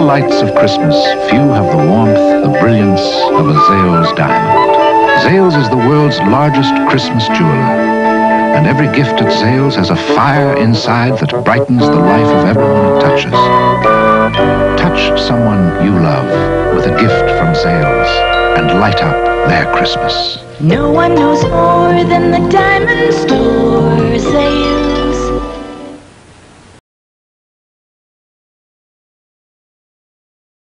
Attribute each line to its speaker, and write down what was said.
Speaker 1: lights of Christmas, few have the warmth, the brilliance of a Zales diamond. Zales is the world's largest Christmas jeweler, and every gift at Zales has a fire inside that brightens the life of everyone it touches. Touch someone you love with a gift from Zales and light up their Christmas.
Speaker 2: No one knows more than the diamond store.